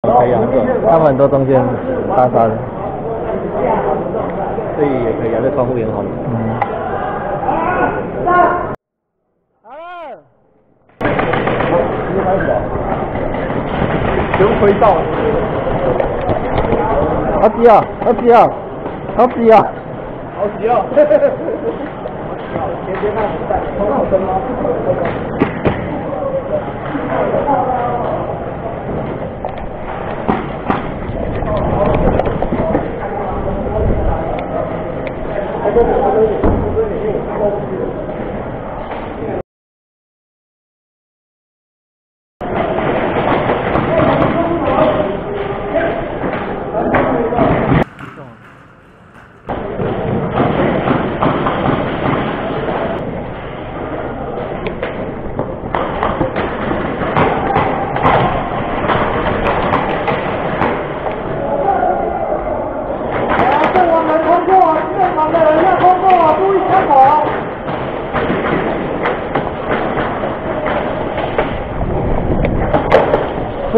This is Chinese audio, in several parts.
可以啊，他们很多中间杀杀的，这里也可以啊，这窗户也很好。嗯。不用推到。好急啊！好急啊！好急啊！好急啊！天天看比赛，头好深吗？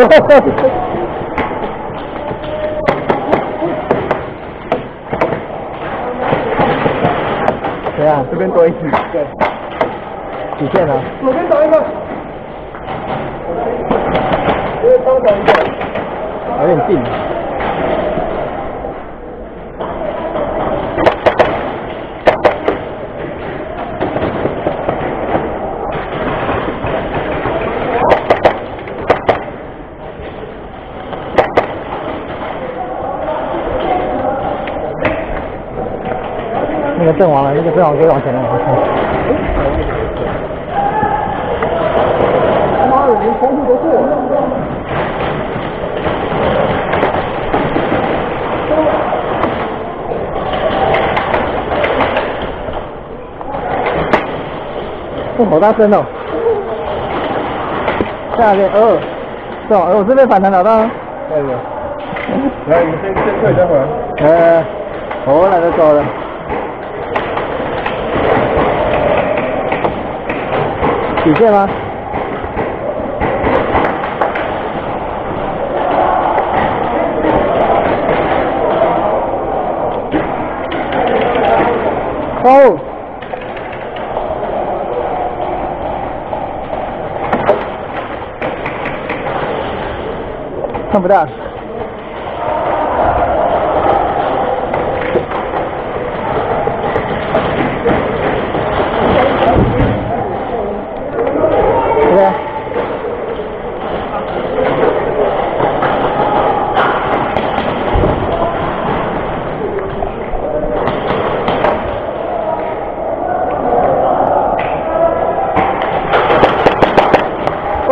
谁啊？这边多一点。对。几件啊？左边找一个。这边多找一个。有点近。那个阵亡了，那个阵亡可以往前了。妈的，连窗户都过了。这好大声哦！下面哦，是哦，我这边反弹导弹。对的。来，你先先退，等会儿。呃，我懒得走了。底线吗？哦。看不到。对。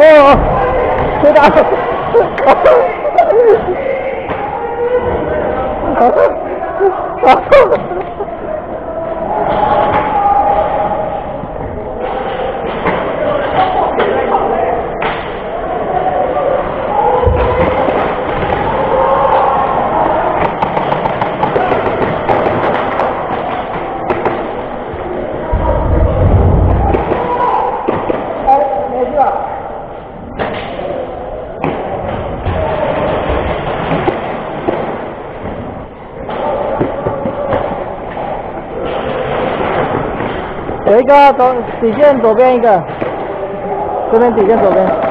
哦，对的。有一个左底线左边一个，这边底线左边。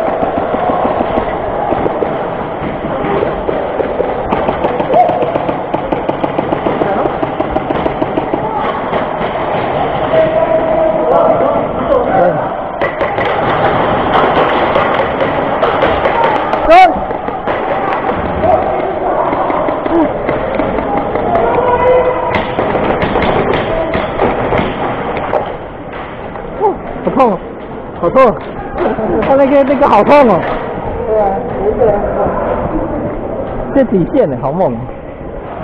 痛！他那个那个好痛哦。对啊，有一个人。这底线的好猛！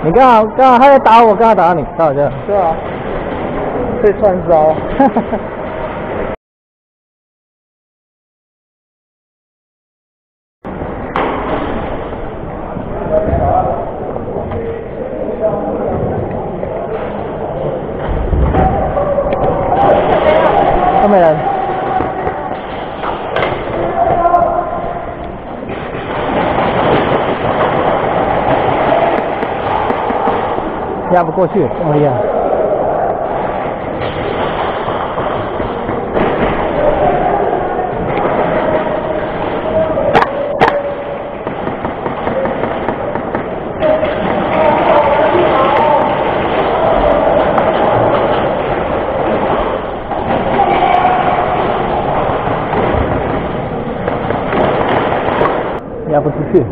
你刚好刚好他在打我，刚好打你，刚好这样。对啊。可以串烧。都没人。压不过去，这么厉害。压不出去。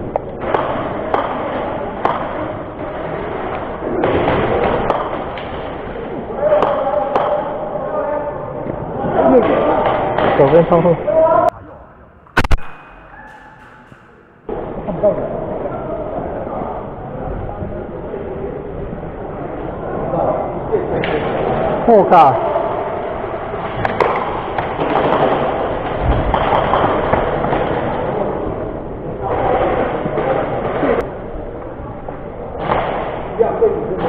左边窗户。看不到。我靠！一样对你这么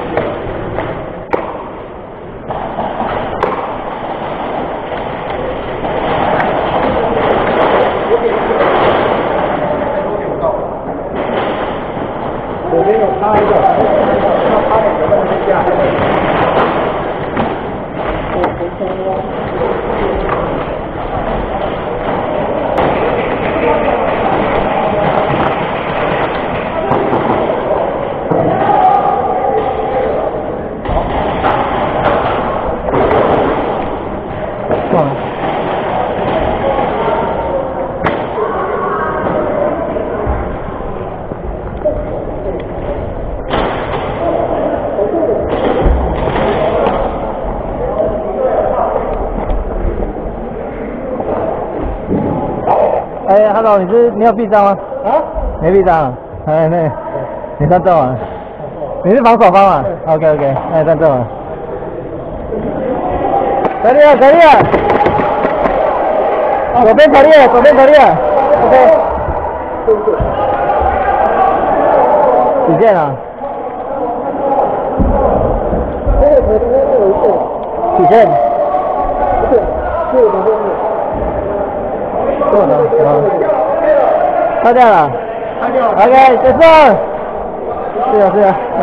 左边有插一个，要插两个在那边架。忘了。哎，Hello，你是你有臂章吗？啊？没臂章啊？哎，那你上正啊？你是防守方啊？OK OK，哎，站正啊。可以啊，可以啊。左边可以，左边可以。OK。几件啊？几件？个头这边。多少？啊，擦掉了。了。OK，结束。是啊，是啊。哎